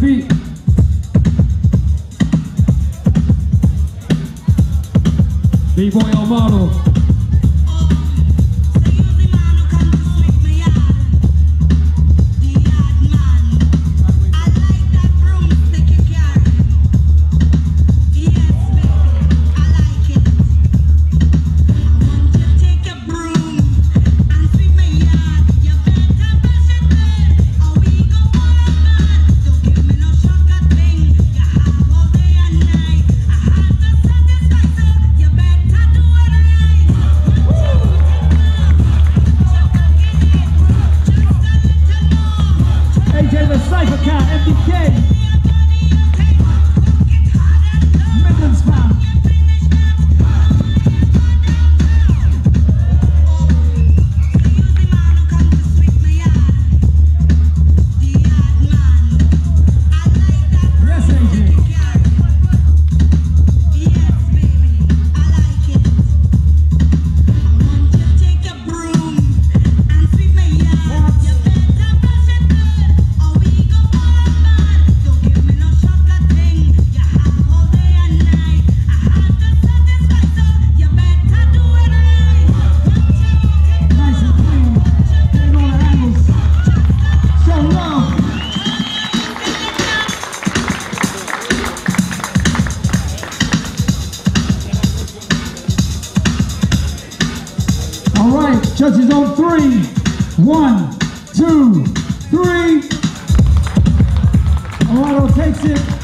selfie dei buoi a mano. Cat, MDK. Judges on three. One, two, three. Arado takes it.